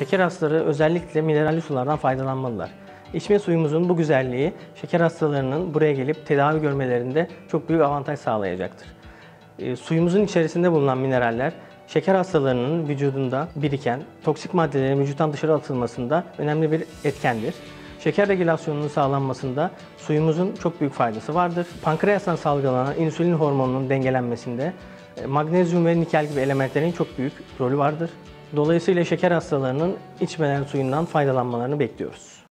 Şeker hastaları özellikle mineralli sulardan faydalanmalılar. İçme suyumuzun bu güzelliği şeker hastalarının buraya gelip tedavi görmelerinde çok büyük avantaj sağlayacaktır. E, suyumuzun içerisinde bulunan mineraller şeker hastalarının vücudunda biriken toksik maddelerin vücuttan dışarı atılmasında önemli bir etkendir. Şeker regülasyonunun sağlanmasında suyumuzun çok büyük faydası vardır. Pankreastan salgılanan insülin hormonunun dengelenmesinde e, magnezyum ve nikel gibi elementlerin çok büyük rolü vardır. Dolayısıyla şeker hastalarının içmeden suyundan faydalanmalarını bekliyoruz.